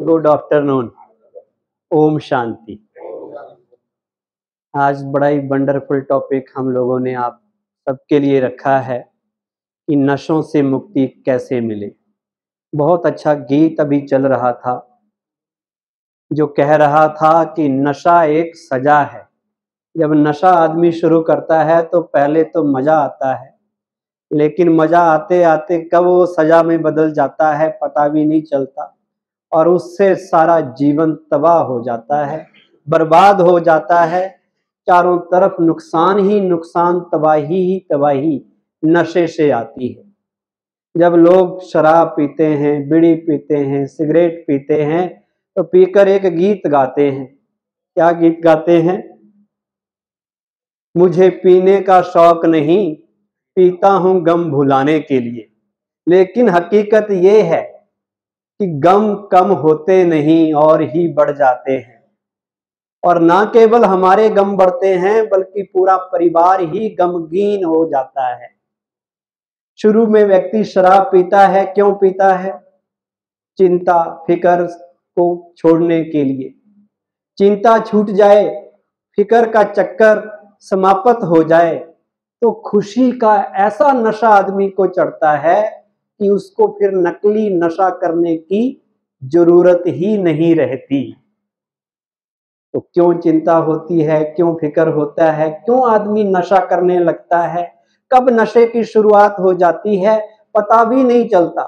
Good afternoon Om Shanti. आज बड़ा ही wonderful topic हम लोगों ने आप सबके लिए रखा है कि नशों से मुक्ति कैसे मिले। बहुत अच्छा गीत अभी चल रहा था, जो कह रहा था कि नशा एक सजा है। जब नशा आदमी शुरू करता है तो पहले तो मज़ा आता है, लेकिन मज़ा आते आते कब वो सजा में बदल जाता है पता भी नहीं चलता। और उससे सारा जीवन तबाह हो जाता है, बर्बाद हो जाता है। चारों तरफ़ नुकसान ही नुकसान, तबाही ही तबाही, नशे से आती है। जब लोग शराब पीते हैं, बीड़ी पीते हैं, सिगरेट पीते हैं तो पीकर एक गीत गाते हैं। क्या गीत गाते हैं? मुझे पीने का शौक नहीं, पीता हूँ गम भुलाने के लिए। लेकिन हकीकत ये है कि गम कम होते नहीं और ही बढ़ जाते हैं। और ना केवल हमारे गम बढ़ते हैं, बल्कि पूरा परिवार ही गमगीन हो जाता है। शुरू में व्यक्ति शराब पीता है, क्यों पीता है? चिंता, फिकर को छोड़ने के लिए। चिंता छूट जाए, फिकर का चक्कर समाप्त हो जाए तो खुशी का ऐसा नशा आदमी को चढ़ता है कि उसको फिर नकली नशा करने की ज़रूरत ही नहीं रहती। तो क्यों चिंता होती है? क्यों फ़िक्र होता है? क्यों आदमी नशा करने लगता है? कब नशे की शुरुआत हो जाती है? पता भी नहीं चलता।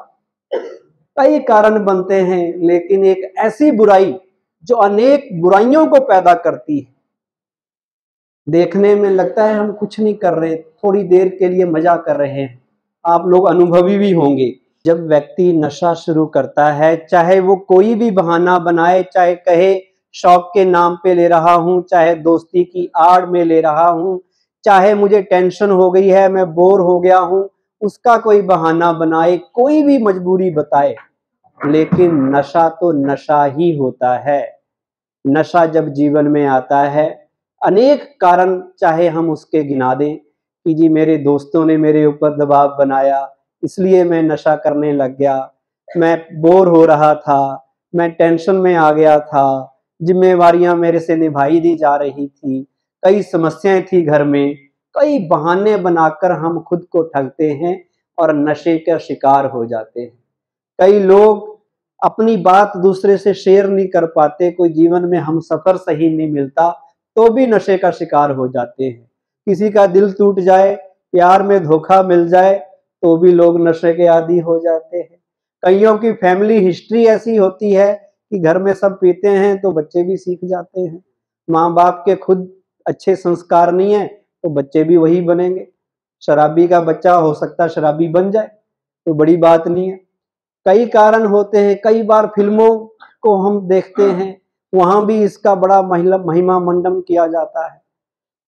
कई कारण बनते हैं, लेकिन एक ऐसी बुराई जो अनेक बुराइयों को पैदा करती है। देखने में लगता है हम कुछ नहीं कर रहे, थोड़ी देर के लिए मज़ा कर रहे हैं। आप लोग अनुभवी भी होंगे। जब व्यक्ति नशा शुरू करता है, चाहे वो कोई भी बहाना बनाए, चाहे कहे, शौक के नाम पे ले रहा हूँ, चाहे दोस्ती की आड़ में ले रहा हूँ, चाहे मुझे टेंशन हो गई है, मैं बोर हो गया हूँ, उसका कोई बहाना बनाए, कोई भी मजबूरी बताए। लेकिन नशा तो नशा ही होता है। नशा जब जीवन में आता है, अनेक कारण चाहे हम उसके गिना दें कि जी मेरे दोस्तों ने मेरे ऊपर दबाव बनाया, इसलिए मैं नशा करने लग गया। मैं बोर हो रहा था, मैं टेंशन में आ गया था, जिम्मेवारियाँ मेरे से निभाई नहीं जा रही थी। कई समस्याएँ थी घर में, कई बहाने बनाकर हम खुद को ठगते हैं और नशे का शिकार हो जाते हैं। कई लोग अपनी बात दूसरे से शेयर नहीं कर पाते, कोई जीवन में हम सफ़र सही नहीं मिलता तो भी नशे का शिकार हो जाते हैं। किसी का दिल टूट जाए, प्यार में धोखा मिल जाए तो भी लोग नशे के आदि हो जाते हैं। कईयों की फैमिली हिस्ट्री ऐसी होती है कि घर में सब पीते हैं तो बच्चे भी सीख जाते हैं। माँ बाप के खुद अच्छे संस्कार नहीं है तो बच्चे भी वही बनेंगे। शराबी का बच्चा हो सकता शराबी बन जाए तो बड़ी बात नहीं है। कई कारण होते हैं, कई बार फ़िल्मों को हम देखते हैं, वहाँ भी इसका बड़ा महिला महिमा मंडन किया जाता है।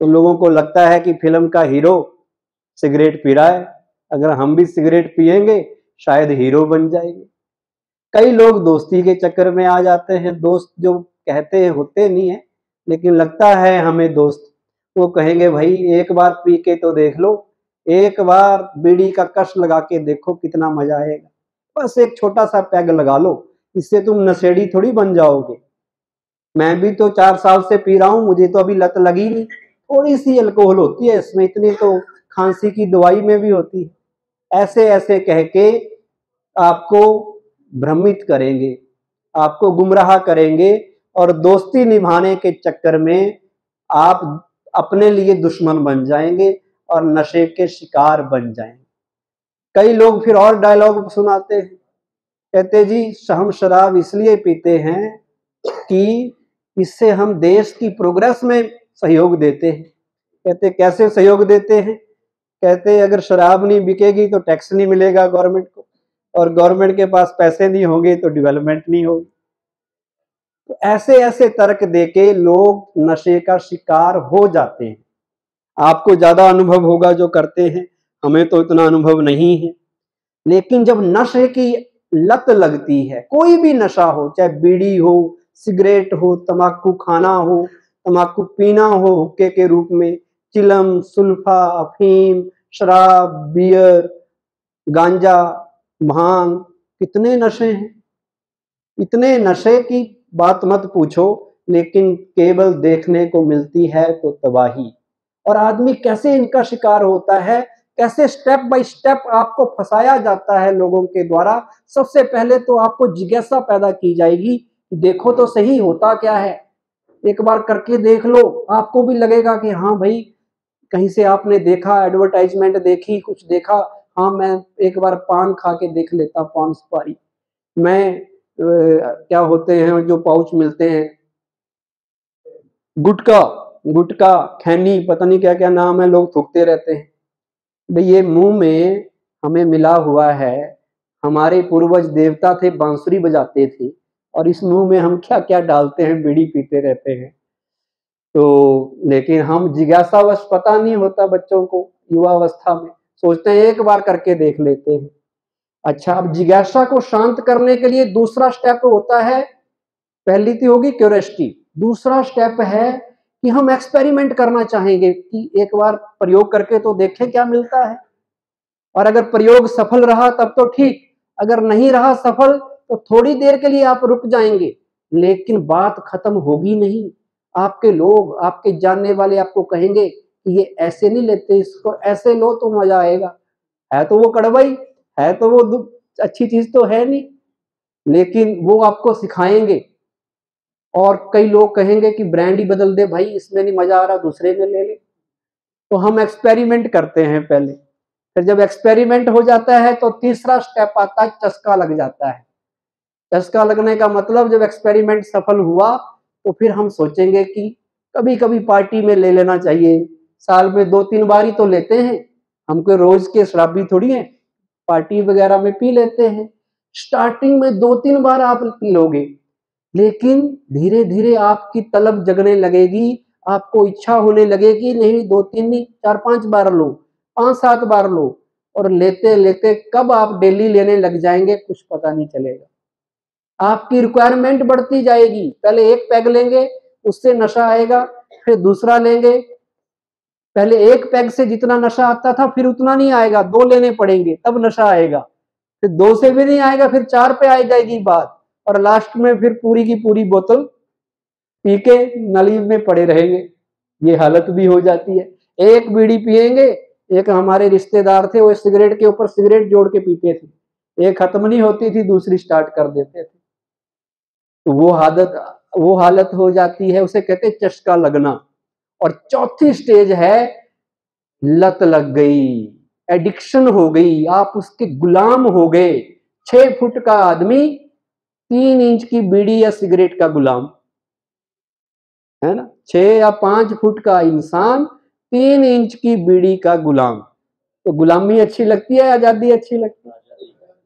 तो लोगों को लगता है कि फ़िल्म का हीरो सिगरेट पी रहा है। अगर हम भी सिगरेट पियेंगे, शायद हीरो बन जाएँगे। कई लोग दोस्ती के चक्कर में आ जाते हैं। दोस्त जो कहते हैं, होते नहीं है, लेकिन लगता है हमें दोस्त। वो कहेंगे, भाई, एक बार पी के तो देख लो। एक बार बीड़ी का कश लगा के देखो कितना मज़ा आएगा। बस एक छोटा सा पैग लगा लो। इससे तुम नशेड़ी थोड़ी बन जाओगे। मैं भी तो चार साल से पी रहा हूँ। मुझे तो अभी लत लगी नहीं। थोड़ी सी अल्कोहल होती है, इसमें इतनी तो खांसी की दवाई में भी होती है। ऐसे ऐसे कह के आपको भ्रमित करेंगे, आपको गुमराह करेंगे और दोस्ती निभाने के चक्कर में आप अपने लिए दुश्मन बन जाएँगे और नशे के शिकार बन जाएँगे। कई लोग फिर और डायलॉग सुनाते हैं, कहते जी हम शराब इसलिए पीते हैं कि इससे हम देश की प्रोग्रेस में सहयोग देते हैं। कहते, कैसे सहयोग देते हैं? कहते, अगर शराब नहीं बिकेगी तो टैक्स नहीं मिलेगा गवर्नमेंट को और गवर्नमेंट के पास पैसे नहीं होंगे तो डेवलपमेंट नहीं होगी। तो ऐसे ऐसे तर्क देके लोग नशे का शिकार हो जाते हैं। आपको ज़्यादा अनुभव होगा जो करते हैं। हमें तो इतना अनुभव नहीं है। लेकिन जब नशे की लत लगती है, कोई भी नशा हो, चाहे बीड़ी हो, सिगरेट हो तम्बाकू खाना हो तम्बाकू पीना हो हुक्के के रूप में। चिलम, सुल्फा, अफीम, शराब, बियर, गांजा, भाँग, कितने नशे हैं? इतने नशे की बात मत पूछो, लेकिन केवल देखने को मिलती है तो तबाही। और आदमी कैसे इनका शिकार होता है? कैसे स्टेप बाय स्टेप आपको फंसाया जाता है लोगों के द्वारा? सबसे पहले तो आपको जिज्ञासा पैदा की जाएगी देखो तो सही होता क्या है? एक बार करके देख लो। आपको भी लगेगा कि हाँ भाई, कहीं से आपने देखा एडवर्टाइजमेंट देखी, कुछ देखा हाँ मैं एक बार पान खा के देख लेता, पान सुपारी। मैं क्या होते हैं, जो पाउच मिलते हैं, गुटका गुटका, खैनी, पता नहीं क्या क्या नाम है, लोग थूकते रहते हैं। भाई, ये मुँह में हमें मिला हुआ है, हमारे पूर्वज देवता थे, बांसुरी बजाते थे। और इस मुँह में हम क्या क्या डालते हैं, बीड़ी पीते रहते हैं। तो लेकिन हम जिज्ञासावश पता नहीं होता बच्चों को युवावस्था में। सोचते हैं एक बार करके देख लेते हैं। अच्छा अब जिज्ञासा को शांत करने के लिए दूसरा स्टेप होता है, पहली थी होगी क्यूरियोसिटी दूसरा स्टेप है कि हम एक्सपेरिमेंट करना चाहेंगे कि एक बार प्रयोग करके तो देखें क्या मिलता है। और अगर प्रयोग सफल रहा तब तो ठीक, अगर नहीं रहा सफल तो थोड़ी देर के लिए आप रुक जाएँगे। लेकिन बात खत्म होगी नहीं। आपके लोग, आपके जानने वाले आपको कहेंगे कि ये ऐसे नहीं लेते, इसको ऐसे लो तो मज़ा आएगा। है तो वो कड़वाई, है तो वो अच्छी चीज़ तो है नहीं। लेकिन वो आपको सिखाएँगे। और कई लोग कहेंगे कि ब्रांड ही बदल दे, भाई इसमें नहीं मज़ा आ रहा, दूसरे में ले ले। तो हम एक्सपेरिमेंट करते हैं पहले। फिर जब एक्सपेरिमेंट हो जाता है तो तीसरा स्टेप आता है, चस्का लग जाता है। चस्का लगने का मतलब जब एक्सपेरिमेंट सफल हुआ तो फिर हम सोचेंगे कि कभी कभी पार्टी में ले लेना चाहिए। साल में दो तीन बार ही तो लेते हैं। हमको रोज के शराबी थोड़ी है। पार्टी वगैरह में पी लेते हैं। स्टार्टिंग में दो तीन बार आप पी लोगे। लेकिन धीरे धीरे आपकी तलब जगने लगेगी। आपको इच्छा होने लगेगी, नहीं दो तीन नहीं चार पाँच बार लो पाँच सात बार लो। और लेते लेते कब आप डेली लेने लग जाएँगे, कुछ पता नहीं चलेगा। आपकी रिक्वायरमेंट बढ़ती जाएगी। पहले एक पैग लेंगे, उससे नशा आएगा, फिर दूसरा लेंगे। पहले एक पैग से जितना नशा आता था, फिर उतना नहीं आएगा। दो लेने पड़ेंगे, तब नशा आएगा। फिर दो से भी नहीं आएगा, फिर चार पे आ जाएगी बात। और लास्ट में फिर पूरी की पूरी बोतल पी के नली में पड़े रहेंगे। ये हालत भी हो जाती है। एक बीड़ी पिएँगे एक हमारे रिश्तेदार थे, वो सिगरेट के ऊपर सिगरेट जोड़ के पीते थे। एक खत्म नहीं होती थी, दूसरी स्टार्ट कर देते थे। तो वो हालत वो हालत हो जाती है, उसे कहते हैं चस्का लगना। और चौथी स्टेज है, लत लग गई, एडिक्शन हो गई, आप उसके गुलाम हो गए। छह फुट का आदमी, तीन इंच की बीड़ी या सिगरेट का गुलाम। है ना? छह या पाँच फुट का इंसान, तीन इंच की बीड़ी का गुलाम। तो गुलामी अच्छी लगती है, आज़ादी अच्छी लगती है?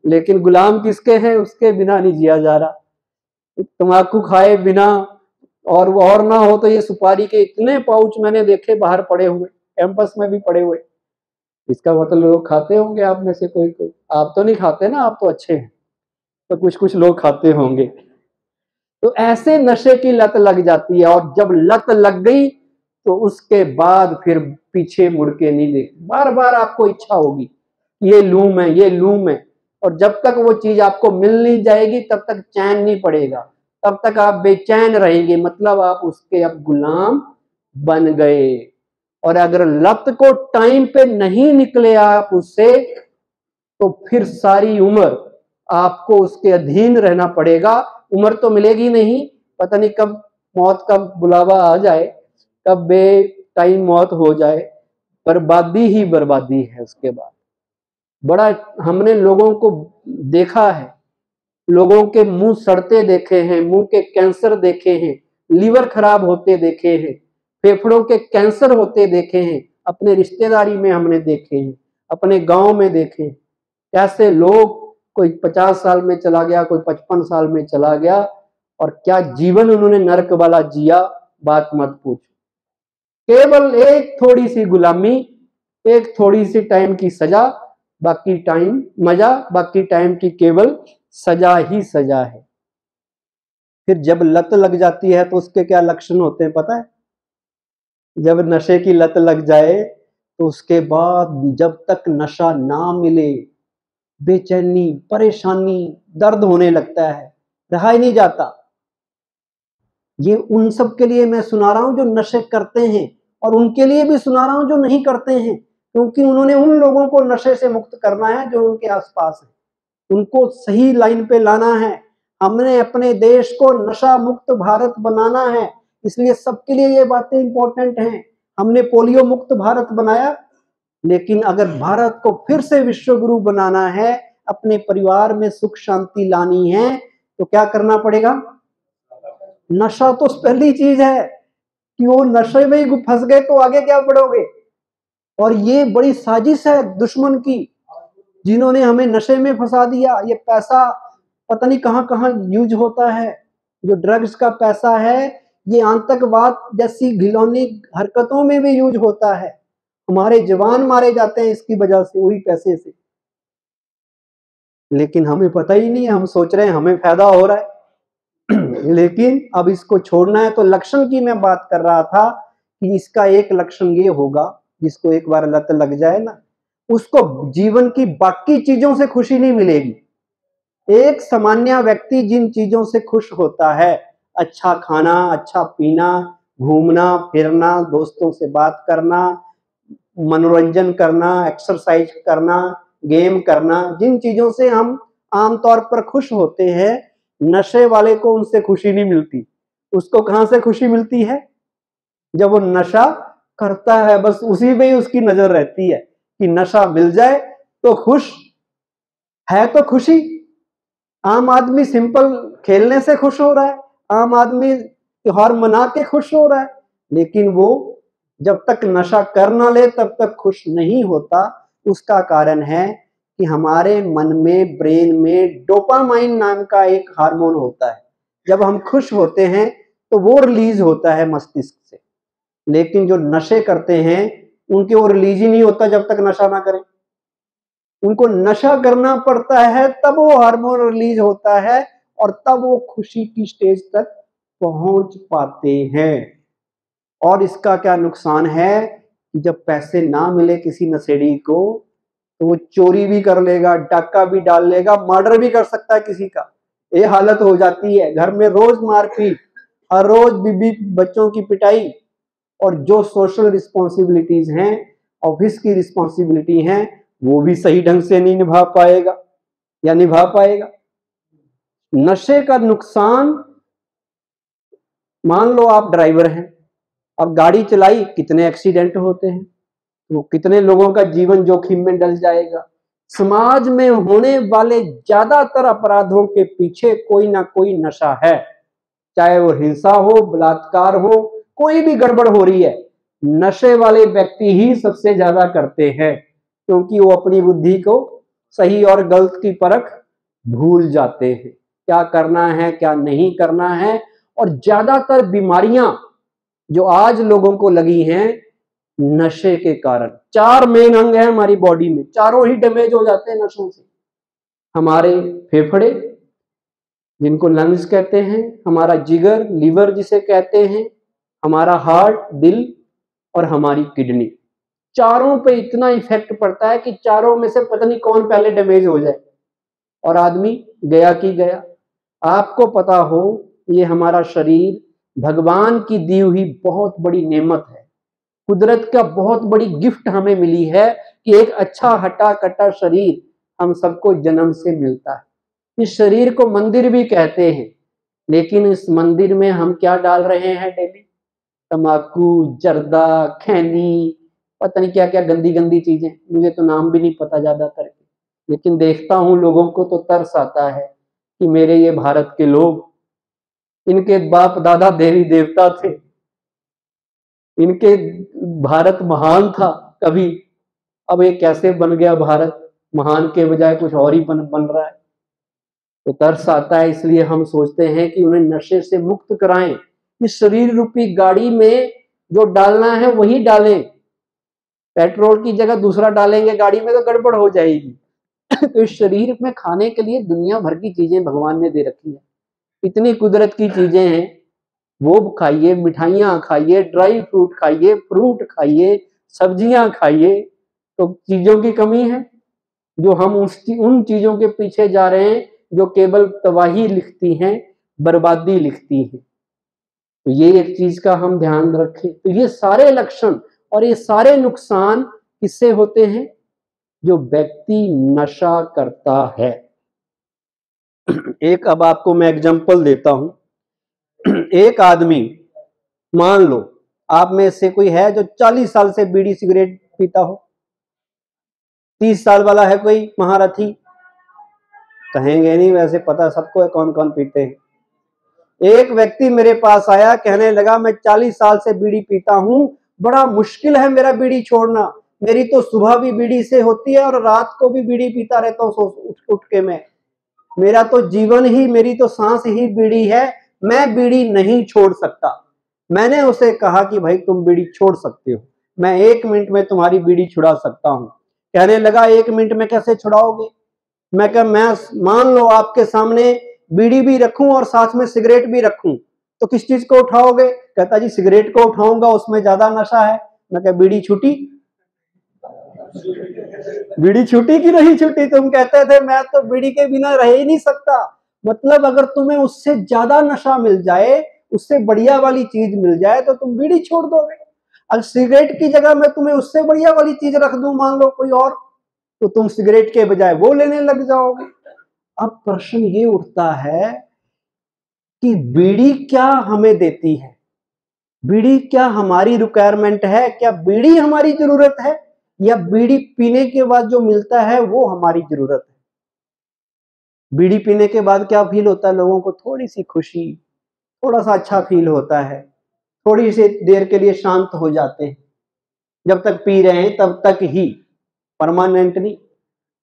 लेकिन गुलाम किसके हैं? उसके बिना नहीं जिया जा रहा। तम्बाकू खाए बिना और और ना हो तो ये सुपारी के इतने पाउच मैंने देखे बाहर पड़े हुए कैंपस में भी पड़े हुए। इसका मतलब लोग खाते होंगे आप में से कोई कोई। आप तो नहीं खाते ना, आप तो अच्छे हैं। तो कुछ कुछ लोग खाते होंगे। तो ऐसे नशे की लत लग जाती है और जब लत लग गई तो उसके बाद फिर पीछे मुड़ के नहीं देख बार बार आपको इच्छा होगी ये लू मैं ये लू मैं और जब तक वो चीज़ आपको मिल नहीं जाएगी, तब तक चैन नहीं पड़ेगा। तब तक आप बेचैन रहेंगे। मतलब आप उसके अब गुलाम बन गए। और अगर लत को टाइम पे नहीं निकले आप उससे तो फिर सारी उम्र आपको उसके अधीन रहना पड़ेगा। उम्र तो मिलेगी नहीं। पता नहीं कब मौत का बुलावा आ जाए, कब बे टाइम मौत हो जाए। बर्बादी ही बर्बादी है उसके बाद। बड़ा हमने लोगों को देखा है। लोगों के मुँह सड़ते देखे हैं, मुँह के कैंसर देखे हैं, लीवर खराब होते देखे हैं, फेफड़ों के कैंसर होते देखे हैं, अपने रिश्तेदारी में हमने देखे हैं, अपने गाँव में देखे हैं। कैसे लोग कोई पचास साल में चला गया, कोई पचपन साल में चला गया और क्या जीवन उन्होंने नरक वाला जिया, बात मत पूछ। केवल एक थोड़ी सी गुलामी, एक थोड़ी सी टाइम की सजा, बाकी टाइम मज़ा, बाकी टाइम की केवल सजा ही सजा है। फिर जब लत लग जाती है तो उसके क्या लक्षण होते हैं पता है? जब नशे की लत लग जाए तो उसके बाद जब तक नशा ना मिले, बेचैनी, परेशानी, दर्द होने लगता है, रहा ही नहीं जाता। ये उन सब के लिए मैं सुना रहा हूँ जो नशे करते हैं और उनके लिए भी सुना रहा हूँ जो नहीं करते हैं, क्योंकि उन्होंने उन लोगों को नशे से मुक्त करना है जो उनके आसपास है। उनको सही लाइन पे लाना है। हमने अपने देश को नशा मुक्त भारत बनाना है। इसलिए सबके लिए ये बातें इंपॉर्टेंट हैं। हमने पोलियो मुक्त भारत बनाया। लेकिन अगर भारत को फिर से विश्व गुरु बनाना है, अपने परिवार में सुख शांति लानी है तो क्या करना पड़ेगा? नशा तो पहली चीज़ है। कि वो नशे में ही फंस गए तो आगे क्या बढ़ोगे? और ये बड़ी साजिश है दुश्मन की। जिन्होंने हमें नशे में फंसा दिया, ये पैसा पता नहीं कहाँ कहाँ यूज़ होता है। जो ड्रग्स का पैसा है, ये आतंकवाद जैसी घिलौनी हरकतों में भी यूज़ होता है। हमारे जवान मारे जाते हैं इसकी वजह से वही पैसे से। लेकिन हमें पता ही नहीं है हम सोच रहे हैं, हमें फ़ायदा हो रहा है। लेकिन अब इसको छोड़ना है तो लक्षण की मैं बात कर रहा था कि इसका एक लक्षण ये होगा, जिसको एक बार लत लग जाए ना उसको जीवन की बाकी चीज़ों से खुशी नहीं मिलेगी। एक सामान्य व्यक्ति जिन चीज़ों से खुश होता है अच्छा खाना अच्छा पीना, घूमना, फिरना, दोस्तों से बात करना, मनोरंजन करना एक्सरसाइज करना गेम करना, जिन चीज़ों से हम आमतौर पर खुश होते हैं, नशे वाले को उनसे खुशी नहीं मिलती। उसको कहाँ से खुशी मिलती है? जब वो नशा करता है, बस उसी में ही उसकी नज़र रहती है। कि नशा मिल जाए तो खुश, है तो खुशी। आम आदमी सिंपल खेलने से खुश हो रहा है, आम आदमी त्योहार मना के खुश हो रहा है, लेकिन वो जब तक नशा कर ना ले, तब तक खुश नहीं होता। उसका कारण है कि हमारे मन में, ब्रेन में डोपामाइन नाम का एक हार्मोन होता है। जब हम खुश होते हैं तो वो रिलीज़ होता है मस्तिष्क से। लेकिन जो नशे करते हैं उनके वो रिलीज़ ही नहीं होता जब तक नशा ना करें। उनको नशा करना पड़ता है, तब वो हार्मोन रिलीज़ होता है और तब वो खुशी की स्टेज तक पहुँच पाते हैं। और इसका क्या नुकसान है जब पैसे ना मिले किसी नशेड़ी को तो वो चोरी भी कर लेगा, डाका भी डाल लेगा मर्डर भी कर सकता है किसी का। ये हालत हो जाती है। घर में रोज मारपीट, हर रोज बीबी बच्चों की पिटाई और जो सोशल रिस्पॉन्सिबिलिटीज हैं ऑफ़िस की रिस्पॉन्सिबिलिटी हैं, वो भी सही ढंग से नहीं निभा पाएगा, या निभा पाएगा। नशे का नुकसान, मान लो आप ड्राइवर हैं, अब गाड़ी चलाई, कितने एक्सीडेंट होते हैं तो कितने लोगों का जीवन जोखिम में डल जाएगा। समाज में होने वाले ज़्यादातर अपराधों के पीछे कोई ना कोई नशा है, चाहे वो हिंसा हो, बलात्कार हो कोई भी गड़बड़ हो रही है, नशे वाले व्यक्ति ही सबसे ज़्यादा करते हैं, क्योंकि वो अपनी बुद्धि को सही और गलत की परख भूल जाते हैं। क्या करना है, क्या नहीं करना है? और ज़्यादातर बीमारियाँ जो आज लोगों को लगी हैं, नशे के कारण। चार मेन अंग है हमारी बॉडी में। चारों ही डैमेज हो जाते हैं नशों से। हमारे फेफड़े, जिनको लंग्स कहते हैं, हमारा जिगर लीवर जिसे कहते हैं हमारा हार्ट, दिल और हमारी किडनी। चारों पे इतना इफ़ेक्ट पड़ता है कि चारों में से पता नहीं कौन पहले डैमेज हो जाए। और आदमी गया कि गया। आपको पता हो, ये हमारा शरीर भगवान की दी हुई बहुत बड़ी नेमत है। कुदरत का बहुत बड़ी गिफ्ट हमें मिली है कि एक अच्छा हटा कटा शरीर हम सबको जन्म से मिलता है। इस शरीर को मंदिर भी कहते हैं, लेकिन इस मंदिर में हम क्या डाल रहे हैं डेली? तम्बाकू जर्दा, खैनी, पता नहीं क्या क्या गंदी गंदी चीज़ें। मुझे तो नाम भी नहीं पता ज़्यादातर लेकिन देखता हूँ लोगों को तो तरस आता है कि मेरे ये भारत के लोग, इनके बाप दादा देवी देवता थे। इनके भारत महान था कभी। अब ये कैसे बन गया भारत? महान के बजाय कुछ और ही बन बन रहा है। तो तरस आता है, इसलिए हम सोचते हैं कि उन्हें नशे से मुक्त कराएँ। इस शरीर रूपी गाड़ी में जो डालना है वही डालें। पेट्रोल की जगह दूसरा डालेंगे गाड़ी में तो गड़बड़ हो जाएगी। तो इस शरीर में खाने के लिए दुनिया भर की चीज़ें भगवान ने दे रखी है। इतनी कुदरत की चीज़ें हैं। वो खाइए, मिठाइयाँ खाइए, ड्राई फ्रूट खाइए फ्रूट खाइए, सब्ज़ियाँ खाइए तो चीज़ों की कमी है। जो हम उस उन चीज़ों के पीछे जा रहे हैं, जो केवल तबाही लिखती हैं, बर्बादी लिखती हैं। तो ये एक चीज़ का हम ध्यान रखें। तो ये सारे लक्षण और ये सारे नुकसान किससे होते हैं? जो व्यक्ति नशा करता है। एक अब आपको मैं एग्जांपल देता हूँ। एक आदमी, मान लो, आप में से कोई है जो 40 साल से बीड़ी सिगरेट पीता हो। 30 साल वाला है कोई महारथी। कहेंगे नहीं, वैसे पता सबको है कौन कौन पीते हैं। एक व्यक्ति मेरे पास आया, कहने लगा, मैं 40 साल से बीड़ी पीता हूँ। बड़ा मुश्किल है मेरा बीड़ी छोड़ना। मेरी तो सुबह भी बीड़ी से होती है और रात को भी बीड़ी पीता रहता हूँ उठ उठ के मैं। मेरा तो जीवन ही, मेरी तो सांस ही बीड़ी है। मैं बीड़ी नहीं छोड़ सकता। मैंने उसे कहा कि, भाई, तुम बीड़ी छोड़ सकते हो। मैं एक मिनट में तुम्हारी बीड़ी छुड़ा सकता हूँ। कहने लगा, एक मिनट में कैसे छुड़ाओगे? मैं कह, मैं, मान लो आपके सामने बीड़ी भी रखूँ और साथ में सिगरेट भी रखूँ तो किस चीज़ को उठाओगे? कहता जी, सिगरेट को उठाऊँगा, उसमें ज़्यादा नशा है। मैं कह, बीड़ी छुटी? बीड़ी छुटी की नहीं छुटी? तुम कहते थे, मैं तो बीड़ी के बिना रह ही नहीं सकता। मतलब अगर तुम्हें उससे ज़्यादा नशा मिल जाए, उससे बढ़िया वाली चीज़ मिल जाए तो तुम बीड़ी छोड़ दोगे। अगर सिगरेट की जगह मैं तुम्हें उससे बढ़िया वाली चीज़ रख दू, मान लो कोई और तो तुम सिगरेट के बजाय वो लेने लग जाओगे। अब प्रश्न ये उठता है कि बीड़ी क्या हमें देती है? बीड़ी क्या हमारी रिक्वायरमेंट है? क्या बीड़ी हमारी ज़रूरत है? या बीड़ी पीने के बाद जो मिलता है, वो हमारी ज़रूरत है? बीड़ी पीने के बाद क्या फील होता है लोगों को? थोड़ी सी खुशी थोड़ा सा अच्छा फील होता है। थोड़ी सी देर के लिए शांत हो जाते हैं। जब तक पी रहे हैं, तब तक ही परमानेंट नहीं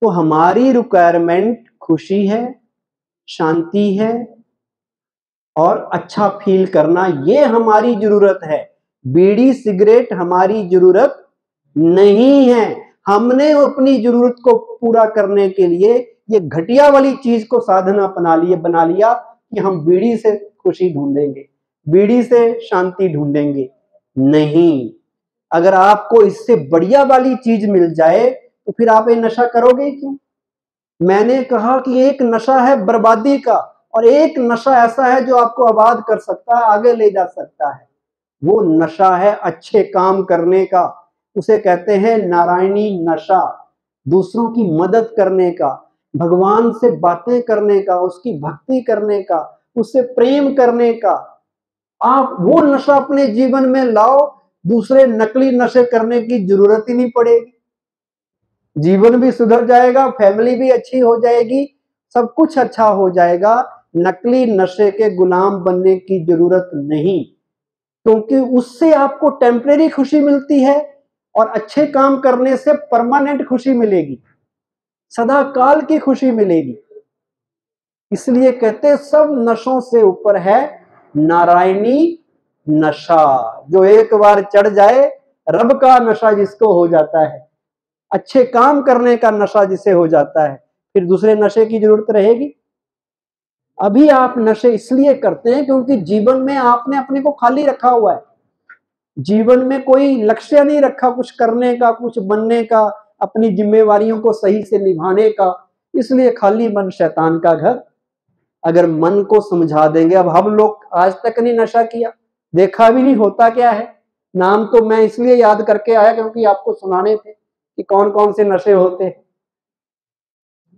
तो हमारी रिक्वायरमेंट खुशी है, शांति है और अच्छा फील करना, ये हमारी ज़रूरत है। बीड़ी सिगरेट हमारी ज़रूरत नहीं है। हमने अपनी ज़रूरत को पूरा करने के लिए ये घटिया वाली चीज़ को साधन अपना लिए, बना लिया कि हम बीड़ी से खुशी ढूंढेंगे, बीड़ी से शांति ढूंढेंगे। नहीं, अगर आपको इससे बढ़िया वाली चीज़ मिल जाए तो फिर आप ये नशा करोगे क्यों? मैंने कहा कि एक नशा है बर्बादी का, और एक नशा ऐसा है जो आपको आबाद कर सकता है, आगे ले जा सकता है। वो नशा है अच्छे काम करने का। उसे कहते हैं नारायणी नशा, दूसरों की मदद करने का, भगवान से बातें करने का, उसकी भक्ति करने का, उससे प्रेम करने का। आप वो नशा अपने जीवन में लाओ, दूसरे नकली नशे करने की ज़रूरत ही नहीं पड़ेगी। जीवन भी सुधर जाएगा फैमिली भी अच्छी हो जाएगी, सब कुछ अच्छा हो जाएगा। नकली नशे के गुलाम बनने की ज़रूरत नहीं, क्योंकि उससे आपको टेम्परेरी खुशी मिलती है और अच्छे काम करने से परमानेंट खुशी मिलेगी। सदा काल की खुशी मिलेगी। इसलिए कहते सब नशों से ऊपर है नारायणी नशा। जो एक बार चढ़ जाए, रब का नशा जिसको हो जाता है। अच्छे काम करने का नशा जिसे हो जाता है, फिर दूसरे नशे की ज़रूरत रहेगी। अभी आप नशे इसलिए करते हैं क्योंकि जीवन में आपने अपने को खाली रखा हुआ है। जीवन में कोई लक्ष्य नहीं रखा कुछ करने का, कुछ बनने का, अपनी जिम्मेवारियों को सही से निभाने का। इसलिए खाली मन शैतान का घर। अगर मन को समझा देंगे, अब हम लोग आज तक नहीं नशा किया, देखा भी नहीं होता क्या है। नाम तो मैं इसलिए याद करके आया क्योंकि आपको सुनाने थे। कि कौन कौन से नशे होते हैं।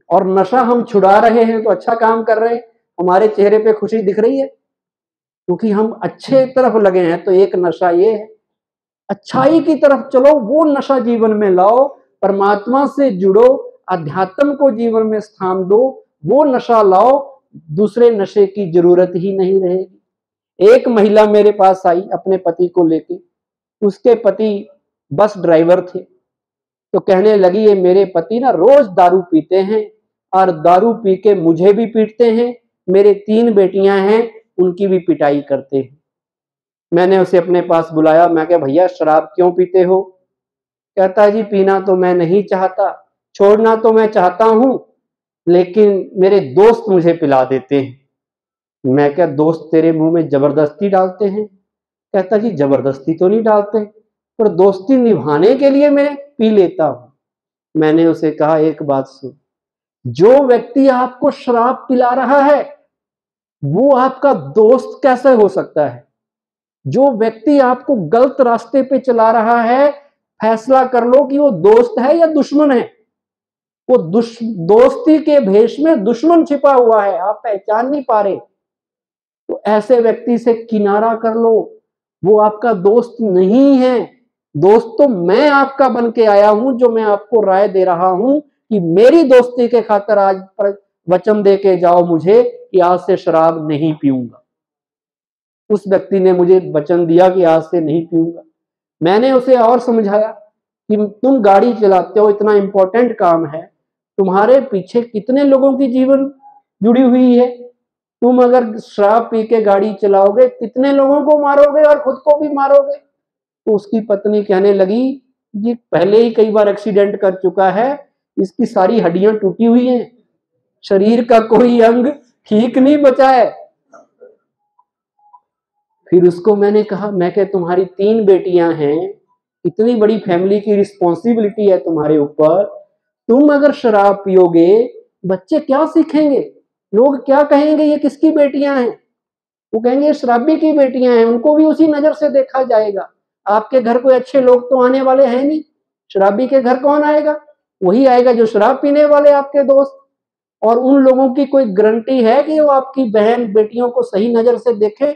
और नशा हम छुड़ा रहे हैं तो अच्छा काम कर रहे हैं। हमारे चेहरे पे खुशी दिख रही है। क्योंकि हम अच्छे तरफ़ लगे हैं तो एक नशा ये है। अच्छाई की तरफ़ चलो, वो नशा जीवन में लाओ, परमात्मा से जुड़ो अध्यात्म को जीवन में स्थान दो, वो नशा लाओ, दूसरे नशे की ज़रूरत ही नहीं रहेगी। एक महिला मेरे पास आई, अपने पति को लेके। उसके पति बस ड्राइवर थे। तो कहने लगी, ये मेरे पति ना रोज दारू पीते हैं और दारू पी के मुझे भी पीटते हैं, मेरे तीन बेटियाँ हैं, उनकी भी पिटाई करते हैं। मैंने उसे अपने पास बुलाया, मैं क्या भैया, शराब क्यों पीते हो? कहता, जी, पीना तो मैं नहीं चाहता, छोड़ना तो मैं चाहता हूँ, लेकिन मेरे दोस्त मुझे पिला देते हैं। मैं क्या दोस्त तेरे मुँह में ज़बरदस्ती डालते हैं? कहता, जी, ज़बरदस्ती तो नहीं डालते, पर दोस्ती निभाने के लिए मैं पी लेता हूँ। मैंने उसे कहा, एक बात सुन। जो व्यक्ति आपको शराब पिला रहा है, वो आपका दोस्त कैसे हो सकता है? जो व्यक्ति आपको गलत रास्ते पे चला रहा है, फैसला कर लो कि वो दोस्त है या दुश्मन है। वो दुश, दोस्ती के भेष में दुश्मन छिपा हुआ है, आप पहचान नहीं पा रहे। तो ऐसे व्यक्ति से किनारा कर लो। वो आपका दोस्त नहीं है। दोस्त, मैं आपका बन के आया हूँ, जो मैं आपको राय दे रहा हूँ कि मेरी दोस्ती के खातर आज पर वचन दे के जाओ मुझे कि आज से शराब नहीं पीऊँगा। उस व्यक्ति ने मुझे वचन दिया कि आज से नहीं पीऊँगा। मैंने उसे और समझाया कि तुम गाड़ी चलाते हो, इतना इंपॉर्टेंट काम है। तुम्हारे पीछे कितने लोगों की जीवन जुड़ी हुई है? तुम अगर शराब पी के गाड़ी चलाओगे, कितने लोगों को मारोगे और खुद को भी मारोगे? तो उसकी पत्नी कहने लगी, ये पहले ही कई बार एक्सीडेंट कर चुका है, इसकी सारी हड्डियाँ टूटी हुई हैं। शरीर का कोई अंग ठीक नहीं बचा है। फिर उसको मैंने कहा, मैं क्या तुम्हारी तीन बेटियाँ हैं, इतनी बड़ी फैमिली की रिस्पॉन्सिबिलिटी है तुम्हारे ऊपर। तुम अगर शराब पियोगे, बच्चे क्या सीखेंगे? लोग क्या कहेंगे, ये किसकी बेटियाँ हैं? वो कहेंगे शराबी की बेटियाँ हैं, उनको भी उसी नज़र से देखा जाएगा। आपके घर कोई अच्छे लोग तो आने वाले हैं नहीं। शराबी के घर कौन आएगा? वही आएगा जो शराब पीने वाले आपके दोस्त। और उन लोगों की कोई गारंटी है कि वो आपकी बहन, बेटियों को सही नज़र से देखे?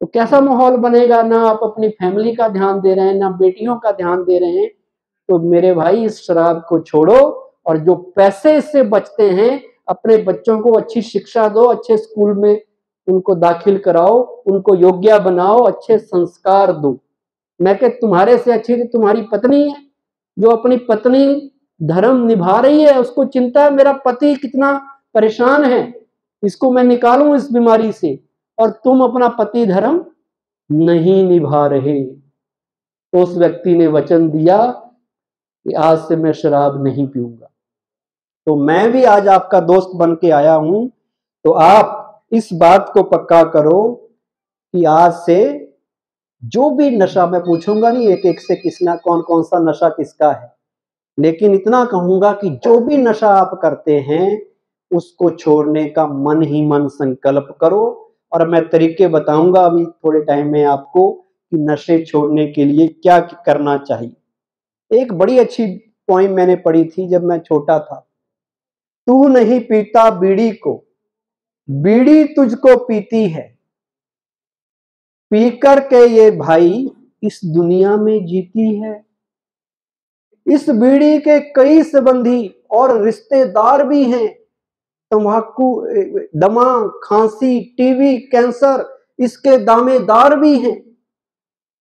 तो कैसा माहौल बनेगा? ना आप अपनी फैमिली का ध्यान दे रहे हैं, ना बेटियों का ध्यान दे रहे हैं। तो मेरे भाई, इस शराब को छोड़ो और जो पैसे इससे बचते हैं, अपने बच्चों को अच्छी शिक्षा दो, अच्छे स्कूल में उनको दाखिल कराओ, उनको योग्य बनाओ, अच्छे संस्कार दो। मैं क्या तुम्हारे से अच्छी तो तुम्हारी पत्नी है, जो अपनी पत्नी धर्म निभा रही है, उसको चिंता है, मेरा पति कितना परेशान है, इसको मैं निकालूं इस बीमारी से, और तुम अपना पति धर्म नहीं निभा रहे। तो उस व्यक्ति ने वचन दिया कि आज से मैं शराब नहीं पीऊँगा। तो मैं भी आज आपका दोस्त बन के आया हूँ तो आप इस बात को पक्का करो कि आज से जो भी नशा मैं पूछूँगा नहीं, एक एक से किसना कौन कौन सा नशा किसका है। लेकिन इतना कहूँगा कि जो भी नशा आप करते हैं, उसको छोड़ने का मन ही मन संकल्प करो। और मैं तरीके बताऊँगा अभी थोड़े टाइम में आपको कि नशे छोड़ने के लिए क्या करना चाहिए। एक बड़ी अच्छी पॉइंट मैंने पढ़ी थी जब मैं छोटा था। तू नहीं पीता बीड़ी को। बीड़ी तुझको पीती है। पीकर के ये भाई इस दुनिया में जीती है। इस बीड़ी के कई संबंधी और रिश्तेदार भी हैं। तंबाकू, दमा, खांसी टीवी कैंसर, इसके दामेदार भी हैं।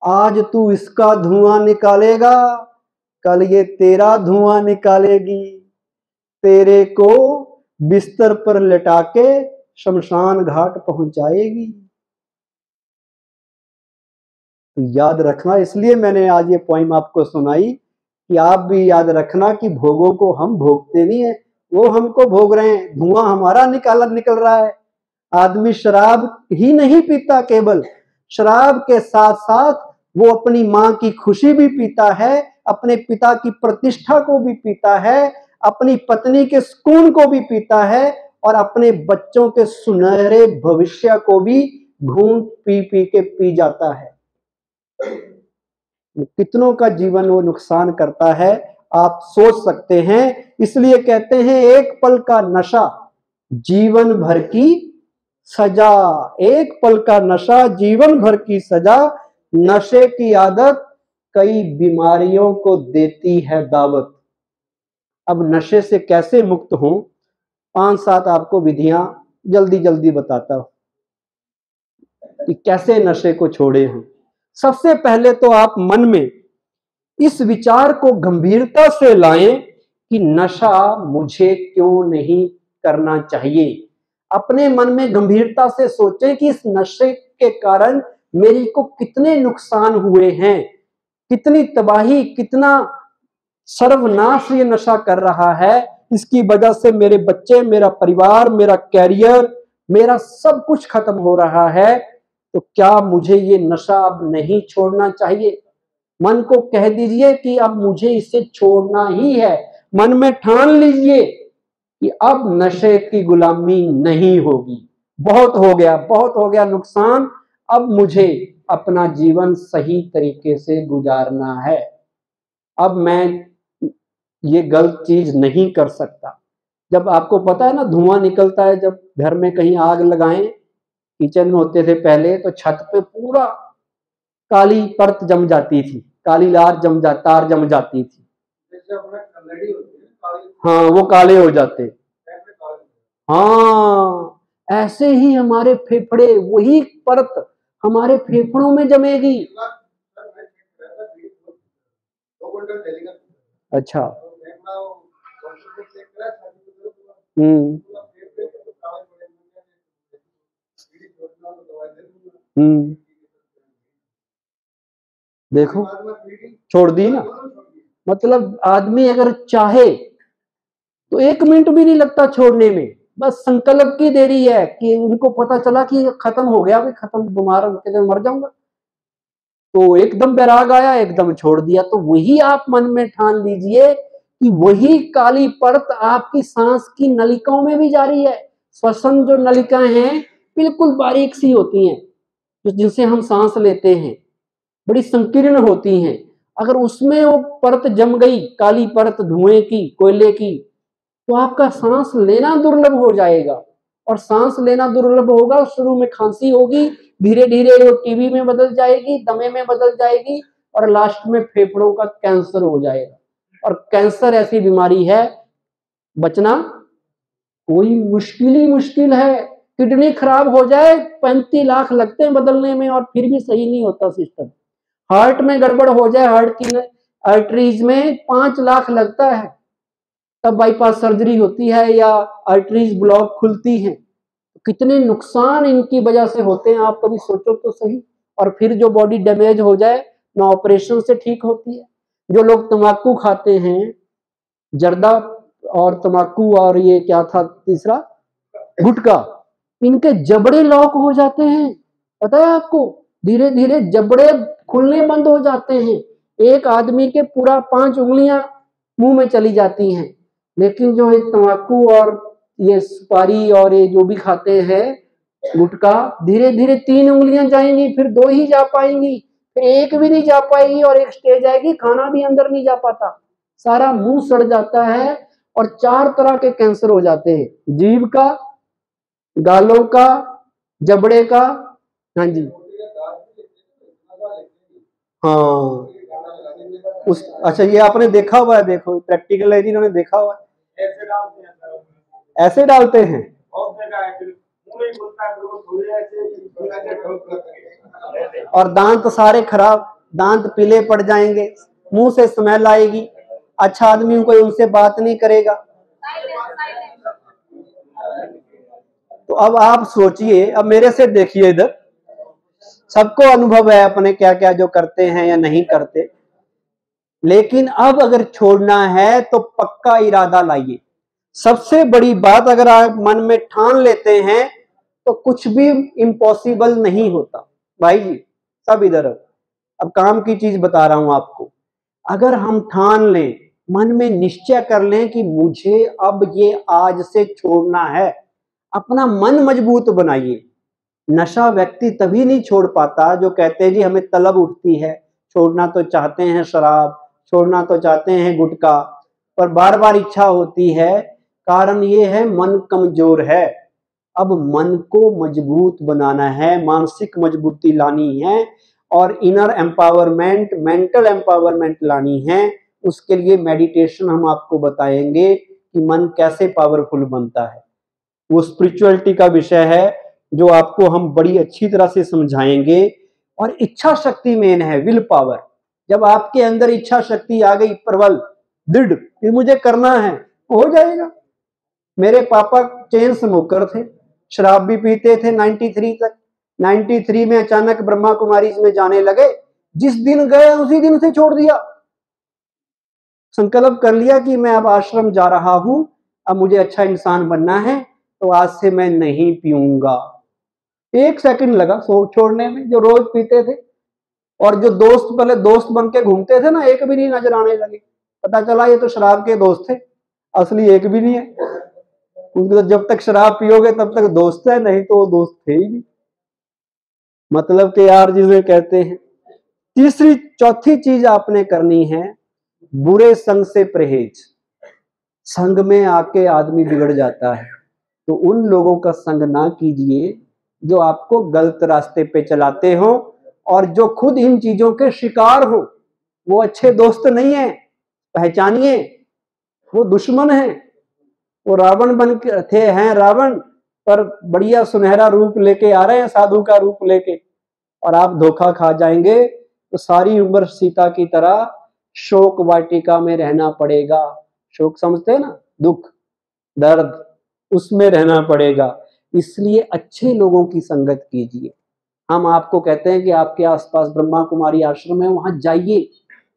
आज तू इसका धुआँ निकालेगा, कल ये तेरा धुआँ निकालेगी। तेरे को बिस्तर पर लटा के शमशान घाट पहुंचाएगी। तो याद रखना, इसलिए मैंने आज ये पॉइंट आपको सुनाई कि आप भी याद रखना कि भोगों को हम भोगते नहीं है, वो हमको भोग रहे हैं। धुआँ हमारा निकाला, निकल रहा है। आदमी शराब ही नहीं पीता केवल, शराब के साथ साथ वो अपनी माँ की खुशी भी पीता है, अपने पिता की प्रतिष्ठा को भी पीता है, अपनी पत्नी के सुकून को भी पीता है और अपने बच्चों के सुनहरे भविष्य को भी घूम पी पी के पी जाता है। कितनों का जीवन वो नुकसान करता है, आप सोच सकते हैं। इसलिए कहते हैं, एक पल का नशा जीवन भर की सजा। एक पल का नशा जीवन भर की सजा। नशे की आदत कई बीमारियों को देती है दावत। अब नशे से कैसे मुक्त हूँ? पाँच सात आपको विधियाँ जल्दी जल्दी बताता हूँ कि कैसे नशे को छोड़े हैं। सबसे पहले तो आप मन में इस विचार को गंभीरता से लाएँ कि नशा मुझे क्यों नहीं करना चाहिए। अपने मन में गंभीरता से सोचें कि इस नशे के कारण मेरी को कितने नुकसान हुए हैं, कितनी तबाही, कितना सर्वनाश ये नशा कर रहा है इसकी वजह से मेरे बच्चे, मेरा परिवार, मेरा कैरियर मेरा सब कुछ खत्म हो रहा है। तो क्या मुझे ये नशा अब नहीं छोड़ना चाहिए? मन को कह दीजिए कि अब मुझे इसे छोड़ना ही है। मन में ठान लीजिए कि अब नशे की गुलामी नहीं होगी। बहुत हो गया, बहुत हो गया नुकसान। अब मुझे अपना जीवन सही तरीके से गुजारना है। अब मैं ये गलत चीज़ नहीं कर सकता। जब आपको पता है ना धुआँ निकलता है जब घर में कहीं आग लगाएँ किचन में होते थे पहले तो छत पे पूरा काली परत जम जाती थी काली लार जम जा तार जम जाती थी। हाँ वो काले हो जाते। हाँ। ऐसे ही हमारे फेफड़े वही परत हमारे फेफड़ों में जमेगी। अच्छा। हम्म। देखो, छोड़ दी ना। मतलब आदमी अगर चाहे तो एक मिनट भी नहीं लगता छोड़ने में। बस संकल्प की देरी है कि उनको पता चला कि खत्म हो गया भाई खत्म बीमार के मर जाऊँगा। तो एकदम बैराग आया, एकदम छोड़ दिया। तो वही आप मन में ठान लीजिए कि वही काली परत आपकी सांस की नलिकाओं में भी जारी है। श्वसन जो नलिकाएँ हैं, बिल्कुल बारीक सी होती हैं, जो जिनसे हम सांस लेते हैं, बड़ी संकीर्ण होती हैं। अगर उसमें वो परत जम गई, काली परत धुएँ की, कोयले की तो आपका सांस लेना दुर्लभ हो जाएगा। और सांस लेना दुर्लभ होगा, शुरू में खांसी होगी धीरे धीरे वो टीबी में बदल जाएगी, दमे में बदल जाएगी, और लास्ट में फेफड़ों का कैंसर हो जाएगा। और कैंसर ऐसी बीमारी है, बचना कोई मुश्किल ही मुश्किल है। किडनी खराब हो जाए, पैंतीस लाख लगते हैं बदलने में और फिर भी सही नहीं होता सिस्टम। हार्ट में गड़बड़ हो जाए, हार्ट की आर्टरीज में पाँच लाख लगता है, तब बाईपास सर्जरी होती है या आर्टरीज ब्लॉक खुलती हैं। कितने नुकसान इनकी वजह से होते हैं, आप कभी सोचो तो सही। और फिर जो बॉडी डैमेज हो जाए, ना ऑपरेशन से ठीक होती है। जो लोग तम्बाकू खाते हैं, जर्दा और तम्बाकू और ये क्या था तीसरा? गुटका इनके जबड़े लॉक हो जाते हैं। पता है आपको? धीरे धीरे जबड़े खुलने बंद हो जाते हैं। एक आदमी के पूरा पाँच उंगलियाँ मुँह में चली जाती हैं। लेकिन जो है तम्बाकू और ये सुपारी और ये जो भी खाते हैं गुटका धीरे धीरे तीन उंगलियाँ जाएँगी, फिर दो ही जा पाएँगी। फिर एक भी नहीं जा पाएगी और एक स्टेज आएगी खाना भी अंदर नहीं जा पाता। सारा मुँह सड़ जाता है और चार तरह के कैंसर हो जाते हैं। जीव का गालों का जबड़े का हाँ जी। हाँ। उस अच्छा ये आपने देखा हुआ है देखो प्रैक्टिकल है जिन्होंने देखा हुआ है। ऐसे डालते हैं। और दांत सारे खराब, दांत पीले पड़ जाएँगे, मुँह से स्मेल आएगी। अच्छा आदमी कोई उनसे बात नहीं करेगा। तो अब आप सोचिए, अब मेरे से देखिए इधर। सबको अनुभव है अपने क्या क्या जो करते हैं या नहीं करते। लेकिन अब अगर छोड़ना है तो पक्का इरादा लाइए। सबसे बड़ी बात अगर आप मन में ठान लेते हैं तो कुछ भी इम्पॉसिबल नहीं होता। भाई जी, सब इधर अब काम की चीज़ बता रहा हूँ आपको। अगर हम ठान लें, मन में निश्चय कर लें कि मुझे अब ये आज से छोड़ना है, अपना मन मज़बूत बनाइए। नशा व्यक्ति तभी नहीं छोड़ पाता जो कहते हैं, जी, हमें तलब उठती है। छोड़ना तो चाहते हैं शराब, छोड़ना तो चाहते हैं गुटखा। पर बार बार इच्छा होती है, कारण ये है, मन कमज़ोर है। अब मन को मज़बूत बनाना है, मानसिक मजबूती लानी है और इनर एम्पावरमेंट मेंटल एम्पावरमेंट लानी है। उसके लिए मेडिटेशन हम आपको बताएँगे कि मन कैसे पावरफुल बनता है। वो स्पिरिचुअलिटी का विषय है, जो आपको हम बड़ी अच्छी तरह से समझाएँगे। और इच्छा शक्ति मेन है विल पावर जब आपके अंदर इच्छा शक्ति आ गई, प्रबल, दृढ़ मुझे करना है, हो जाएगा। मेरे पापा चेन स्मोकर थे। शराब भी पीते थे 93 तक। 93 में अचानक ब्रह्मा कुमारी में जाने लगे। जिस दिन गए, उसी दिन से छोड़ दिया। संकल्प कर लिया कि मैं अब आश्रम जा रहा हूँ। अब मुझे अच्छा इंसान बनना है तो आज से मैं नहीं पीऊँगा। एक सेकंड लगा सो, छोड़ने में, जो रोज पीते थे। और जो दोस्त, पहले दोस्त बन के घूमते थे ना, एक भी नहीं नज़र आने लगे। पता चला ये तो शराब के दोस्त थे। असली एक भी नहीं है। क्योंकि तो जब तक शराब पियोगे, तब तक दोस्त है, नहीं तो वो दोस्त थे ही नहीं। मतलब के यार जिसे कहते हैं, तीसरी, चौथी चीज़ आपने करनी है, बुरे संग से परहेज। संग में आके आदमी बिगड़ जाता है तो उन लोगों का संग ना कीजिए जो आपको गलत रास्ते पे चलाते हो और जो खुद इन चीज़ों के शिकार हो। वो अच्छे दोस्त नहीं है, पहचानिए, वो दुश्मन है। वो रावण बन के थे, हैं रावण, पर बढ़िया सुनहरा रूप लेके आ रहे हैं, साधु का रूप लेके। और आप धोखा खा जाएँगे तो सारी उम्र सीता की तरह शोक वाटिका में रहना पड़ेगा। शोक समझते हैं ना? दुख, दर्द, उसमें रहना पड़ेगा। इसलिए अच्छे लोगों की संगत कीजिए। हम आपको कहते हैं कि आपके आसपास ब्रह्मा कुमारी आश्रम है, वहाँ जाइए।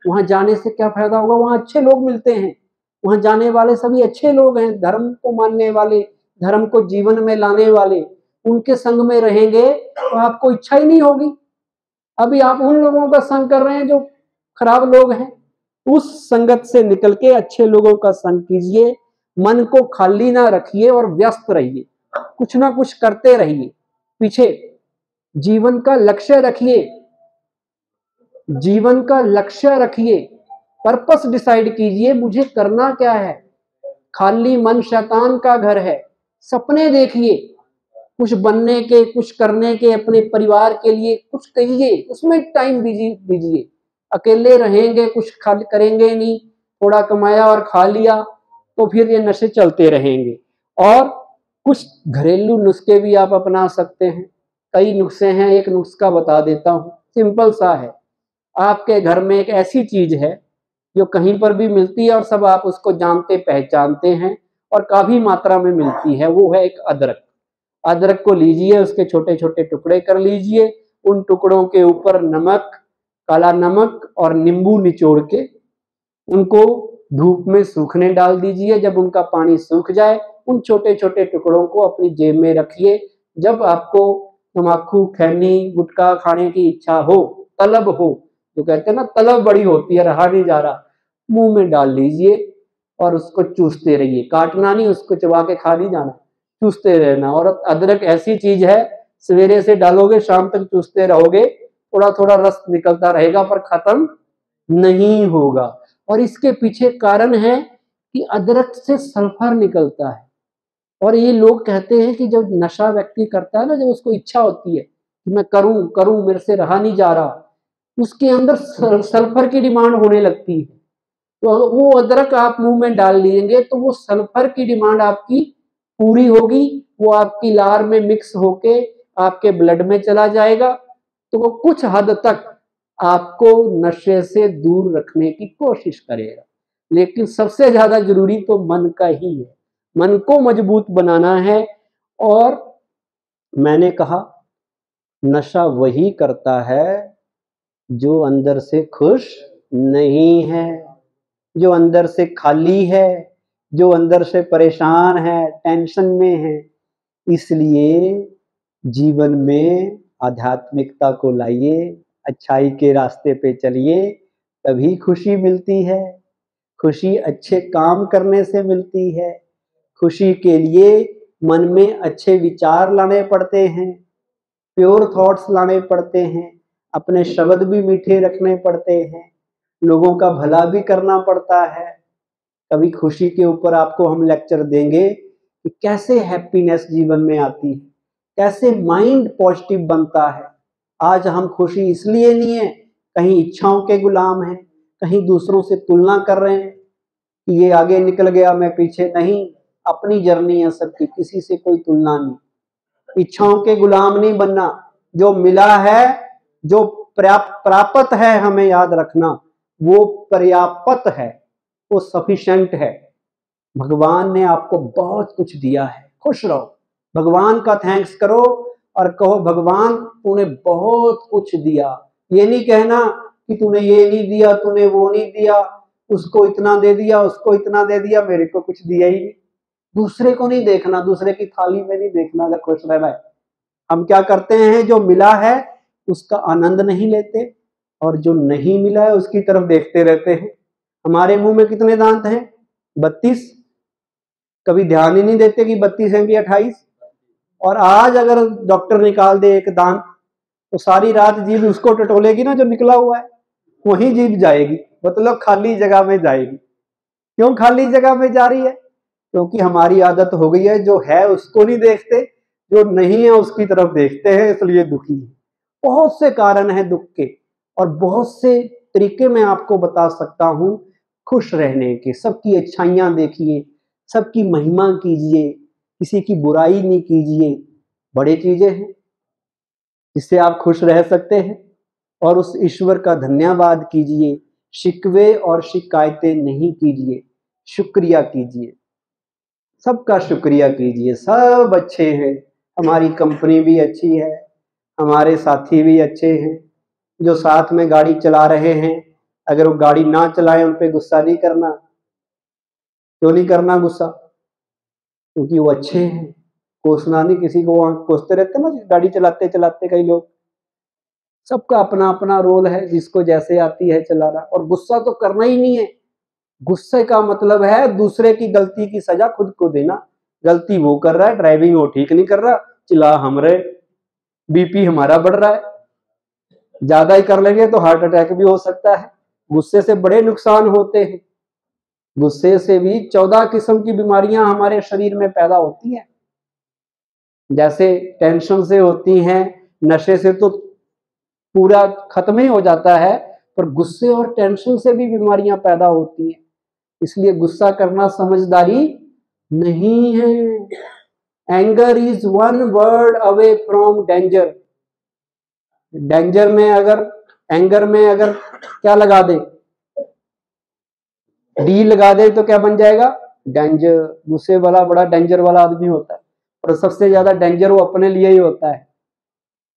वहाँ जाने से क्या फ़ायदा होगा? वहाँ अच्छे लोग मिलते हैं। वहाँ जाने वाले सभी अच्छे लोग हैं, धर्म को मानने वाले, धर्म को जीवन में लाने वाले, उनके संग में रहेंगे तो आपको इच्छा ही नहीं होगी। अभी आप उन लोगों का संग कर रहे हैं जो खराब लोग हैं। उस संगत से निकल के अच्छे लोगों का संग कीजिए, मन को खाली ना रखिए और व्यस्त रहिए। कुछ ना कुछ करते रहिए। पीछे, जीवन का लक्ष्य रखिए। जीवन का लक्ष्य रखिए। पर्पस डिसाइड कीजिए, मुझे करना क्या है? खाली मन शैतान का घर है। सपने देखिए। कुछ बनने के, कुछ करने के, अपने परिवार के लिए कुछ कहिए। उसमें टाइम दीजिए। अकेले रहेंगे, कुछ खा करेंगे नहीं। थोड़ा कमाया और खा लिया तो फिर ये नशे चलते रहेंगे। और कुछ घरेलू नुस्खे भी आप अपना सकते हैं। कई नुस्खे हैं, एक नुस्खा बता देता हूँ। सिंपल सा है। आपके घर में एक ऐसी चीज़ है जो कहीं पर भी मिलती है और सब आप उसको जानते, पहचानते हैं और काफ़ी मात्रा में मिलती है, वो है एक अदरक। अदरक को लीजिए, उसके छोटे छोटे टुकड़े कर लीजिए, उन टुकड़ों के ऊपर नमक, काला नमक और नींबू निचोड़ के उनको धूप में सूखने डाल दीजिए। जब उनका पानी सूख जाए, उन छोटे छोटे टुकड़ों को अपनी जेब में रखिए। जब आपको तम्बाकू खैनी, गुटखा खाने की इच्छा हो, तलब हो जो कहते हैं ना, तलब बड़ी होती है, रहा नहीं जा रहा। मुँह में डाल लीजिए और उसको चूसते रहिए। काटना नहीं, उसको चबा के खा नहीं जाना। चूसते रहना। और अदरक ऐसी चीज़ है, सवेरे से डालोगे, शाम तक चूसते रहोगे थोड़ा थोड़ा रस निकलता रहेगा, पर खत्म नहीं होगा। और इसके पीछे कारण है कि अदरक से सल्फ़र निकलता है। और ये लोग कहते हैं कि जब नशा व्यक्ति करता है ना, जब उसको इच्छा होती है कि मैं करूँ करूँ, मेरे से रहा नहीं जा रहा उसके अंदर सल्फ़र की डिमांड होने लगती है। तो वो अदरक आप मुँह में डाल लीजिएँगे तो वो सल्फ़र की डिमांड आपकी पूरी होगी, वो आपकी लार में मिक्स होके आपके ब्लड में चला जाएगा। तो वो कुछ हद तक आपको नशे से दूर रखने की कोशिश करेगा। लेकिन सबसे ज़्यादा ज़रूरी तो मन का ही है। मन को मज़बूत बनाना है और मैंने कहा, नशा वही करता है जो अंदर से खुश नहीं है, जो अंदर से खाली है, जो अंदर से परेशान है, टेंशन में है, इसलिए जीवन में आध्यात्मिकता को लाइए, अच्छाई के रास्ते पे चलिए, तभी खुशी मिलती है। खुशी अच्छे काम करने से मिलती है। खुशी के लिए मन में अच्छे विचार लाने पड़ते हैं, प्योर थॉट्स लाने पड़ते हैं। अपने शब्द भी मीठे रखने पड़ते हैं, लोगों का भला भी करना पड़ता है। कभी खुशी के ऊपर आपको हम लेक्चर देंगे कि कैसे हैप्पीनेस जीवन में आती है, कैसे माइंड पॉजिटिव बनता है। आज हम खुशी इसलिए नहीं है, कहीं इच्छाओं के गुलाम हैं, कहीं दूसरों से तुलना कर रहे हैं कि ये आगे निकल गया, मैं पीछे नहीं, अपनी जर्नी है सबकी, किसी से कोई तुलना नहीं। इच्छाओं के गुलाम नहीं बनना, जो मिला है जो प्राप्त है हमें याद रखना, वो पर्याप्त है, वो सफिशेंट है। भगवान ने आपको बहुत कुछ दिया है। खुश रहो। भगवान का थैंक्स करो और कहो, भगवान, तूने बहुत कुछ दिया। ये नहीं कहना कि तूने ये नहीं दिया, तूने वो नहीं दिया, उसको इतना दे दिया, उसको इतना दे दिया, मेरे को कुछ दिया ही नहीं। दूसरे को नहीं देखना, दूसरे की थाली में नहीं देखना, अगर खुश रहना है। हम क्या करते हैं जो मिला है उसका आनंद नहीं लेते और जो नहीं मिला है उसकी तरफ़ देखते रहते हैं। हमारे मुँह में कितने दांत हैं? बत्तीस। कभी ध्यान ही नहीं देते कि बत्तीस हैं कि अट्ठाईस। और आज अगर डॉक्टर निकाल दे एक दांत तो सारी रात जीभ उसको टटोलेगी ना जो निकला हुआ है? वही जीभ जाएगी। मतलब खाली जगह में जाएगी। क्यों खाली जगह में जा रही है? क्योंकि हमारी आदत हो गई है, जो है उसको नहीं देखते, जो नहीं है उसकी तरफ़ देखते हैं, इसलिए दुखी है। बहुत से कारण हैं दुख के, और बहुत से तरीके मैं आपको बता सकता हूँ खुश रहने के। सबकी अच्छाइयाँ देखिए, सबकी महिमा कीजिए, किसी की बुराई नहीं कीजिए, बड़े चीज़ें हैं जिससे आप खुश रह सकते हैं, और उस ईश्वर का धन्यवाद कीजिए, शिकवे और शिकायतें नहीं कीजिए, शुक्रिया कीजिए, सबका शुक्रिया कीजिए, सब अच्छे हैं, हमारी कंपनी भी अच्छी है हमारे साथी भी अच्छे हैं, जो साथ में गाड़ी चला रहे हैं। अगर वो गाड़ी ना चलाए, उन पर गुस्सा नहीं करना। क्यों नहीं करना गुस्सा? क्योंकि वो अच्छे हैं। कोसना नहीं किसी को, वहाँ कोसते रहते ना गाड़ी चलाते चलाते कई लोग। सबका अपना अपना रोल है, जिसको जैसे आती है चलाना। और गुस्सा तो करना ही नहीं है। गुस्से का मतलब है दूसरे की गलती की सजा खुद को देना। गलती वो कर रहा है, ड्राइविंग वो ठीक नहीं कर रहा, चिल्ला हम रहे। बीपी हमारा बढ़ रहा है। ज़्यादा ही कर लेंगे तो हार्ट अटैक भी हो सकता है। गुस्से से बड़े नुकसान होते हैं। गुस्से से भी चौदह किस्म की बीमारियाँ हमारे शरीर में पैदा होती हैं। जैसे टेंशन से होती हैं, नशे से तो पूरा खत्म ही हो जाता है, पर गुस्से और टेंशन से भी बीमारियाँ पैदा होती हैं। इसलिए गुस्सा करना समझदारी नहीं है। Anger is one word away from danger danger में अगर एंगर में अगर क्या लगा दे? डी लगा दे तो क्या बन जाएगा? डेंजर गुस्से वाला बड़ा डेंजर वाला आदमी होता है। और सबसे ज़्यादा डेंजर वो अपने लिए ही होता है।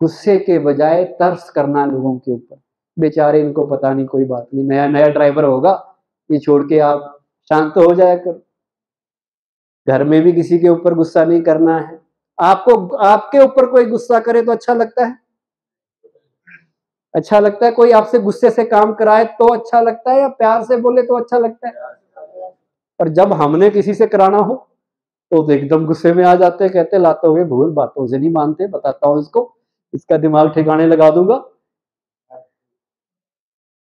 गुस्से के बजाय तर्स करना लोगों के ऊपर। बेचारे इनको पता नहीं, कोई बात नहीं। नया नया ड्राइवर होगा। ये छोड़ के आप शांत तो हो जाया कर। घर में भी किसी के ऊपर गुस्सा नहीं करना है। आपको, आपके ऊपर कोई गुस्सा करे तो अच्छा लगता है? अच्छा लगता है? कोई आपसे गुस्से से काम कराए तो अच्छा लगता है या प्यार से बोले तो अच्छा लगता है? और जब हमने किसी से कराना हो तो एकदम गुस्से में आ जाते कहते लाते हुए भूल, बातों से नहीं मानते, बताता हूँ इसको, इसका दिमाग ठिकाने लगा दूँगा।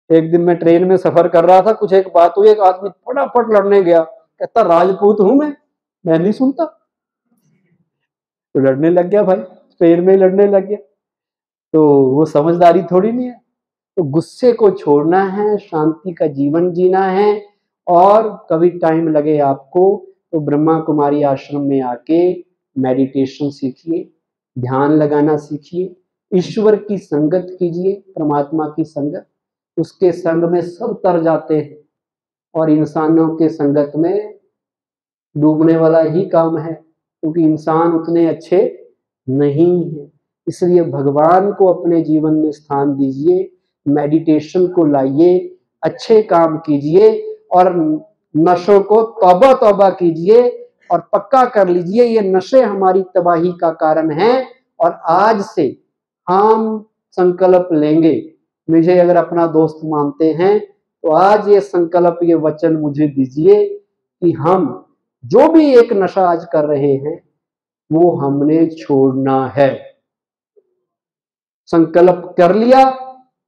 एक दिन मैं ट्रेन में सफ़र कर रहा था, कुछ एक बात हुई, एक आदमी फटाफट लड़ने गया, कहता, राजपूत हूँ मैं। मैं नहीं सुनता। तो लड़ने लग गया भाई ट्रेन में लड़ने लग गया। तो वो समझदारी थोड़ी नहीं है। तो गुस्से को छोड़ना है, शांति का जीवन जीना है, और कभी टाइम लगे आपको तो ब्रह्मा कुमारी आश्रम में आके मेडिटेशन सीखिए, ध्यान लगाना सीखिए, ईश्वर की संगत कीजिए, परमात्मा की संगत। उसके संग में सब तर जाते हैं, और इंसानों के संगत में डूबने वाला ही काम है, क्योंकि इंसान उतने अच्छे नहीं है। इसलिए भगवान को अपने जीवन में स्थान दीजिए मेडिटेशन को लाइए, अच्छे काम कीजिए और नशों को तौबा तौबा कीजिए और पक्का कर लीजिए, ये नशे हमारी तबाही का कारण हैं और आज से हम संकल्प लेंगे। मुझे अगर अपना दोस्त मानते हैं तो आज ये संकल्प, ये वचन मुझे दीजिए कि हम जो भी एक नशा आज कर रहे हैं, वो हमने छोड़ना है। संकल्प कर लिया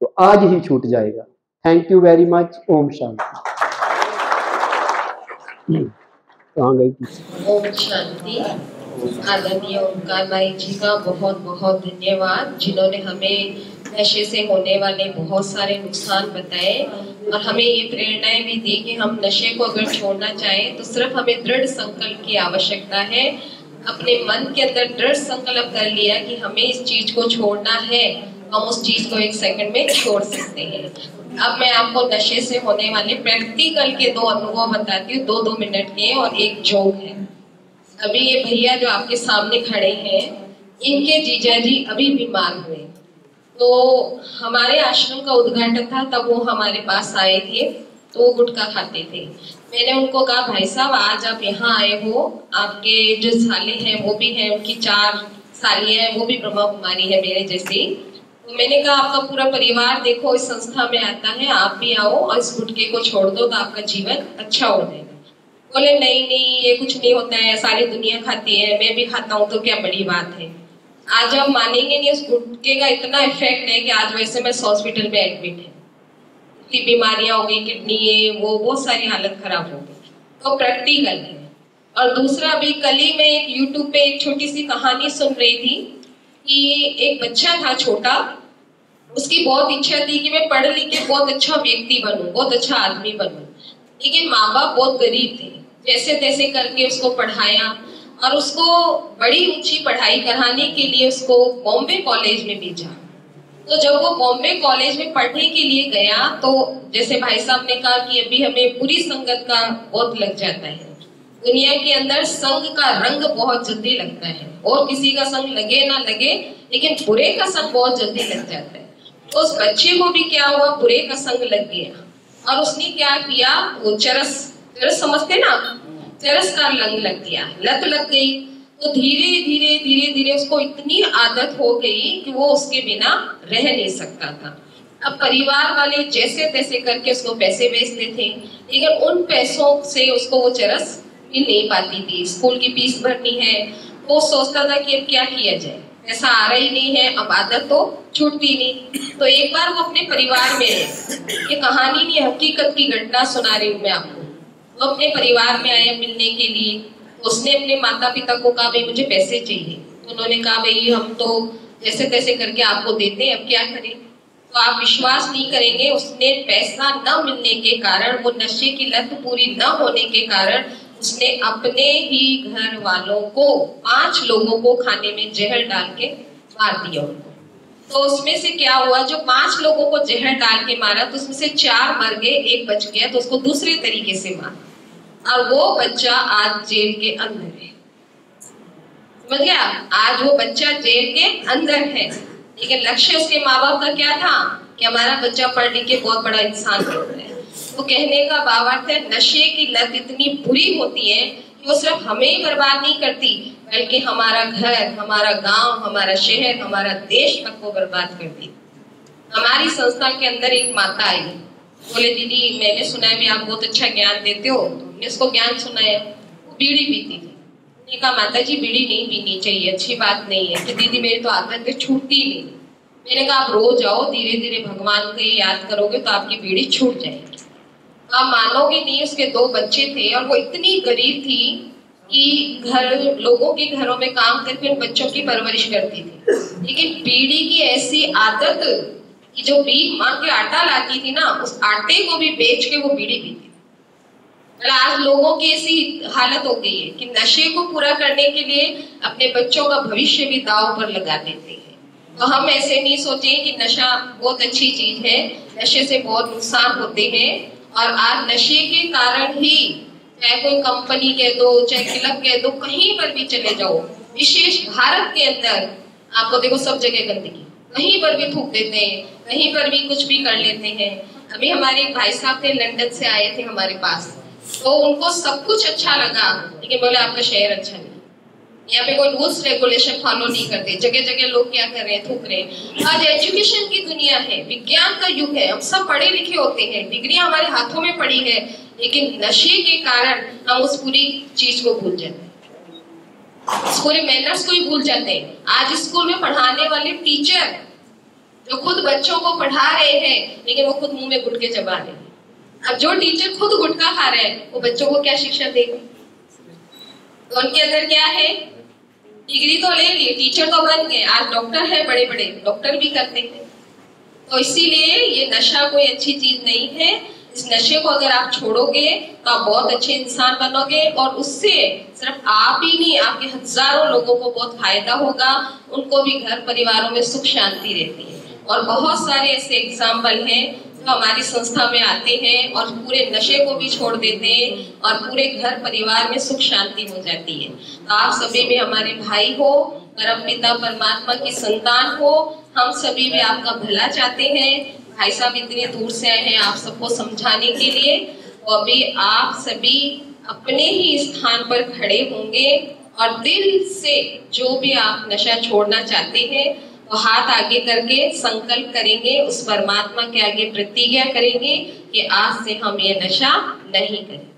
तो आज ही छूट जाएगा। Thank you very much Om Shanti. गई आदरणीय ओंकार माई जी का बहुत बहुत धन्यवाद, जिन्होंने हमें नशे से होने वाले बहुत सारे नुकसान बताए और हमें ये प्रेरणाएँ भी दी कि हम नशे को अगर छोड़ना चाहें तो सिर्फ़ हमें दृढ़ संकल्प की आवश्यकता है। अपने मन के अंदर दृढ़ संकल्प कर लिया कि हमें इस चीज़ को छोड़ना है, हम उस चीज़ को एक सेकंड में छोड़ सकते हैं। अब मैं आपको नशे से होने वाले प्रैक्टिकल के दो अनुभव बताती हूँ दो दो मिनट के और एक जोक है। अभी ये भैया जो आपके सामने खड़े हैं, इनके जीजा जी अभी बीमार हुए। तो हमारे आश्रम का उद्घाटन था, तब वो हमारे पास आए थे तो वो गुटखा खाते थे। मैंने उनको कहा, भाई साहब, आज आप यहाँ आए हो, आपके जो साले हैं, वो भी हैं, उनकी चार सालियाँ हैं, वो भी ब्रह्मा कुमारी है मेरे जैसी। तो मैंने कहा, आपका पूरा परिवार देखो, इस संस्था में आता है, आप भी आओ और इस गुटके को छोड़ दो तो आपका जीवन अच्छा हो जाएगा। बोले, नहीं नहीं, ये कुछ नहीं होता है, सारी दुनिया खाती है, मैं भी खाता हूँ तो क्या बड़ी बात है? आज हम मानेंगे नहीं, उस गुटके का इतना इफ़ेक्ट है कि आज वैसे मैं हॉस्पिटल में एडमिट है। इतनी बीमारियाँ हो गई किडनी ये, वो बहुत सारी हालत खराब हो गई। तो प्रैक्टिकल है। और दूसरा भी, कल ही मैं एक यूट्यूब पे एक छोटी सी कहानी सुन रही थी कि एक बच्चा था छोटा, उसकी बहुत इच्छा थी कि मैं पढ़ लिख के बहुत अच्छा व्यक्ति बनूं, बहुत अच्छा आदमी बनूं। लेकिन माँ बाप बहुत गरीब थे। जैसे तैसे करके उसको पढ़ाया और उसको बड़ी ऊँची पढ़ाई कराने के लिए उसको बॉम्बे कॉलेज में भेजा। तो जब वो बॉम्बे कॉलेज में पढ़ने के लिए गया तो जैसे भाई साहब ने कहा कि अभी हमें बुरी संगत का बहुत लग जाता है। दुनिया के अंदर संग का रंग बहुत जल्दी लगता है। और किसी का संग लगे ना लगे, लेकिन बुरे का संग बहुत जल्दी लग जाता है। तो उस बच्चे को भी क्या हुआ? बुरे का संग लग गया। और उसने क्या किया? वो चरस चरस समझते ना चरस का लंग लग गया। लत लग गई। तो धीरे धीरे धीरे धीरे उसको इतनी आदत हो गई कि वो उसके बिना रह नहीं सकता था। अब परिवार वाले जैसे तैसे करके उसको पैसे बेचते थे लेकिन उन पैसों से उसको वो चरस मिल नहीं पाती थी। स्कूल की फ़ीस भरनी है। वो सोचता था कि अब क्या किया जाए। ऐसा आ रहा ही नहीं है, अब आदत तो छूटती नहीं। तो एक बार वो अपने परिवार में ये कहानी नहीं, हकीकत की घटना सुना रही हूँ मैं आपको वो अपने परिवार में आया मिलने के लिए। उसने अपने माता पिता को कहा, भाई, मुझे पैसे चाहिए। तो उन्होंने कहा, भाई, हम तो जैसे तैसे करके आपको देते हैं, अब क्या करें? तो आप विश्वास नहीं करेंगे, उसने पैसा न मिलने के कारण, वो नशे की लत पूरी न होने के कारण, उसने अपने ही घर वालों को, पाँच लोगों को खाने में जहर डाल के मार दिया उनको। तो उसमें से क्या हुआ जो पाँच लोगों को जहर डाल के मारा तो उसमें से चार मर गए, एक बच गया तो उसको दूसरे तरीके से मारा। और वो बच्चा आज जेल के अंदर है। समझ गया आज वो बच्चा जेल के अंदर है। लेकिन लक्ष्य उसके माँ बाप का क्या था? कि हमारा बच्चा पढ़ लिख के बहुत बड़ा इंसान बन रहा है तो कहने का भावार्थ है, नशे की लत इतनी बुरी होती है कि वो सिर्फ़ हमें ही बर्बाद नहीं करती, बल्कि हमारा घर, हमारा गाँव, हमारा शहर, हमारा देश तक को बर्बाद कर दी हमारी संस्था के अंदर एक माता आई। बोले, दीदी, मैंने सुना है आप बहुत अच्छा ज्ञान देते हो। तो उसको ज्ञान सुनाया वो बीड़ी पीती थी। ने कहा माता जी बीड़ी नहीं पीनी चाहिए, अच्छी बात नहीं है कि दीदी मेरी तो आदत छूटती नहीं। मैंने कहा, आप रोज आओ धीरे धीरे भगवान को याद करोगे तो आपकी बीड़ी छूट जाएगी। आप मानोगे नहीं, उसके दो बच्चे थे और वो इतनी गरीब थी कि घर, लोगों के घरों में काम करके उन बच्चों की परवरिश करती थी। लेकिन बीड़ी की ऐसी आदत कि जो बीड़ी मांग के आटा लाती थी ना, उस आटे को भी बेच के वो बीड़ी पीती आज लोगों की ऐसी हालत हो गई है कि नशे को पूरा करने के लिए अपने बच्चों का भविष्य भी दाव पर लगा देते हैं। तो हम ऐसे नहीं सोचे कि नशा बहुत अच्छी चीज़ है, नशे से बहुत नुकसान होते हैं। और आज नशे के कारण ही चाहे कोई कंपनी कह दो, चाहे क्लब कह दो, कहीं पर भी चले जाओ, विशेष भारत के अंदर आपको देखो सब जगह गंदगी। कहीं पर भी थूक देते हैं, कहीं पर भी कुछ भी कर लेते हैं। अभी हमारे एक भाई साहब थे, लंदन से आए थे हमारे पास। तो उनको सब कुछ अच्छा लगा। लेकिन बोले, आपका शहर अच्छा नहीं। यहाँ पे कोई रूल्स रेगुलेशन फॉलो नहीं करते। जगह जगह लोग क्या कर रहे हैं? थूक रहे हैं। आज एजुकेशन की दुनिया है, विज्ञान का युग है। हम सब पढ़े लिखे होते हैं। डिग्री हमारे हाथों में पड़ी है, लेकिन नशे के कारण हम उस पूरी चीज़ को भूल जाते हैं। पूरे मैनर्स को ही भूल जाते हैं। आज स्कूल में पढ़ाने वाले टीचर जो खुद बच्चों को पढ़ा रहे हैं, लेकिन वो खुद मुँह में गुटके चबा रहे हैं। अब जो टीचर खुद गुटखा खा रहे हैं, वो बच्चों को क्या शिक्षा देंगे? तो उनके अंदर क्या है? डिग्री तो ले ली टीचर तो बन गए। आज डॉक्टर है बड़े बड़े डॉक्टर भी करते हैं। तो इसीलिए ये नशा कोई अच्छी चीज़ नहीं है। इस नशे को अगर आप छोड़ोगे तो आप बहुत अच्छे इंसान बनोगे और उससे सिर्फ़ आप ही नहीं, आपके हज़ारों लोगों को बहुत फ़ायदा होगा। उनको भी घर परिवारों में सुख शांति रहती है। और बहुत सारे ऐसे एग्ज़ाम्पल हैं हमारी संस्था में आते हैं और पूरे नशे को भी छोड़ देते हैं और पूरे घर परिवार में सुख शांति हो जाती है। तो आप सभी में हमारे भाई हो, परम पिता परमात्मा की संतान हो, हम सभी भी आपका भला चाहते हैं। भाई साहब इतने दूर से आए हैं आप सबको समझाने के लिए। और अभी आप सभी अपने ही स्थान पर खड़े होंगे और दिल से जो भी आप नशा छोड़ना चाहते हैं वो हाथ आगे करके संकल्प करेंगे, उस परमात्मा के आगे प्रतिज्ञा करेंगे कि आज से हम ये नशा नहीं करेंगे